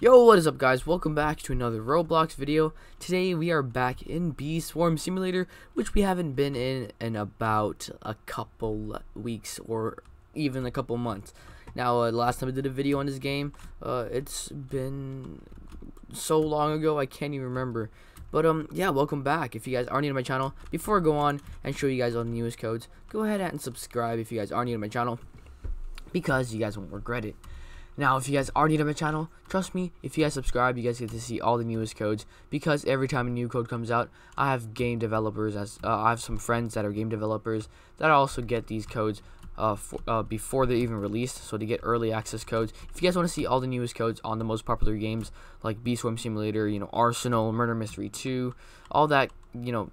Yo, what is up guys? Welcome back to another Roblox video. Today we are back in Bee Swarm Simulator, which we haven't been in in about a couple weeks or even a couple months. Now, uh, last time I did a video on this game, uh, it's been so long ago I can't even remember. But um, yeah, welcome back. If you guys are new to my channel, before I go on and show you guys all the newest codes, go ahead and subscribe if you guys are new to my channel, because you guys won't regret it. Now, if you guys are new to my channel, trust me, if you guys subscribe, you guys get to see all the newest codes because every time a new code comes out, I have game developers as uh, I have some friends that are game developers that also get these codes uh, for, uh, before they're even released, so to get early access codes. If you guys want to see all the newest codes on the most popular games like Bee Swarm Simulator, you know, Arsenal, Murder Mystery 2, all that, you know,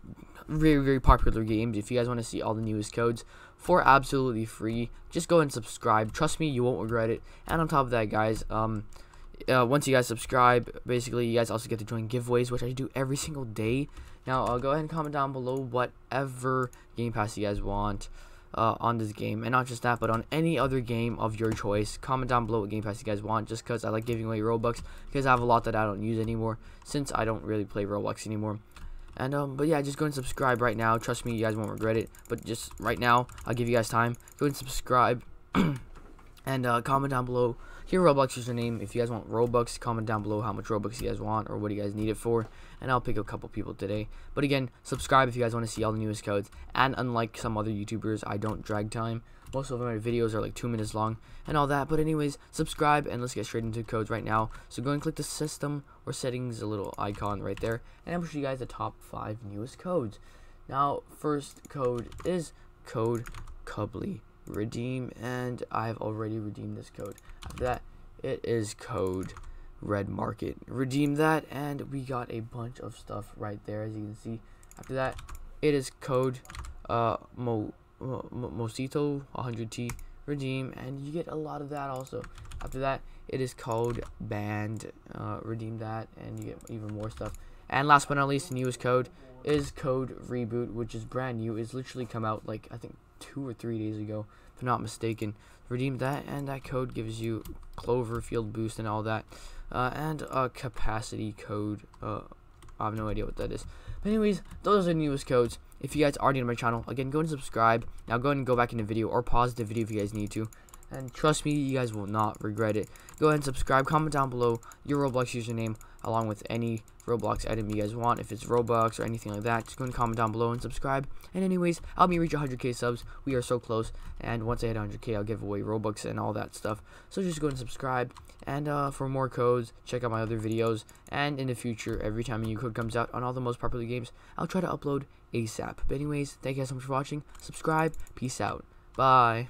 very very popular games. If you guys want to see all the newest codes for absolutely free, just go and subscribe. Trust me, you won't regret it. And on top of that, guys, um, uh, once you guys subscribe, basically you guys also get to join giveaways, which I do every single day. Now, uh, go ahead and comment down below whatever Game Pass you guys want uh, on this game, and not just that, but on any other game of your choice. Comment down below what Game Pass you guys want, just because I like giving away Robux, because I have a lot that I don't use anymore, since I don't really play Roblox anymore. And um, but yeah, just go and subscribe right now. Trust me, you guys won't regret it. But just right now, I'll give you guys time. Go and subscribe, and uh, comment down below Here, Robux is your Roblox username. If you guys want Robux, comment down below how much Robux you guys want or what you guys need it for, and I'll pick a couple people today. But again, subscribe if you guys want to see all the newest codes. And unlike some other YouTubers, I don't drag time. Most of my videos are like two minutes long and all that. But anyways, subscribe and let's get straight into codes right now. So go and click the system or settings, a little icon right there, and I'm gonna show you guys the top five newest codes. Now, first code is code Cubly redeem and I've already redeemed this code. After that, it is code red market. Redeem that and we got a bunch of stuff right there as you can see. After that, it is code uh mo Mosito 100T redeem and you get a lot of that also. After that, it is code band uh, redeem that and you get even more stuff. And last but not least, the newest code is code reboot, which is brand new. It's literally come out like I think two or three days ago, if I'm not mistaken. Redeem that, and that code gives you Cloverfield boost and all that, uh, and a capacity code. Uh, I have no idea what that is. But anyways, those are the newest codes. If you guys are new to my channel, again, go and subscribe. Now go and go back in the video or pause the video if you guys need to. And trust me, you guys will not regret it. Go ahead and subscribe. Comment down below your Roblox username along with any Roblox item you guys want. If it's Robux or anything like that, just go and comment down below and subscribe. And anyways, I'll be reach 100k subs. We are so close. And once I hit 100k, I'll give away Robux and all that stuff. So just go and subscribe. And uh, for more codes, check out my other videos. And in the future, every time a new code comes out on all the most popular games, I'll try to upload ASAP. But anyways, thank you guys so much for watching. Subscribe. Peace out. Bye.